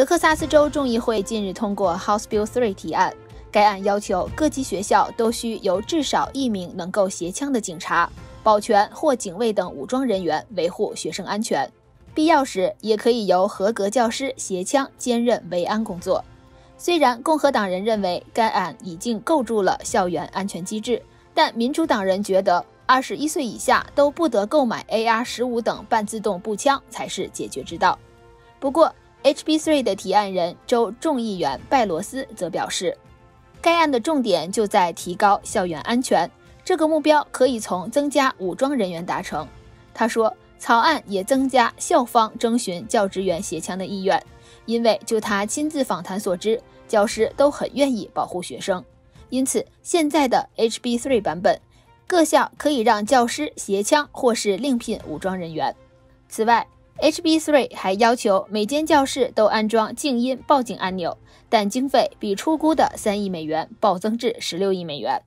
德克萨斯州众议会近日通过 House Bill 3提案，该案要求各级学校都需由至少一名能够携枪的警察、保全或警卫等武装人员维护学生安全，必要时也可以由合格教师携枪兼任维安工作。虽然共和党人认为该案已经构筑了校园安全机制，但民主党人觉得二十一岁以下都不得购买 AR-15 等半自动步枪才是解决之道。不过，HB3 的提案人州众议员拜罗斯则表示，该案的重点就在提高校园安全，这个目标可以从增加武装人员达成。他说，草案也增加校方征询教职员携枪的意愿，因为就他亲自访谈所知，教师都很愿意保护学生。因此，现在的 HB3 版本，各校可以让教师携枪或是另聘武装人员。此外 HB Three 还要求每间教室都安装静音报警按钮，但经费比出估的三亿美元暴增至十六亿美元。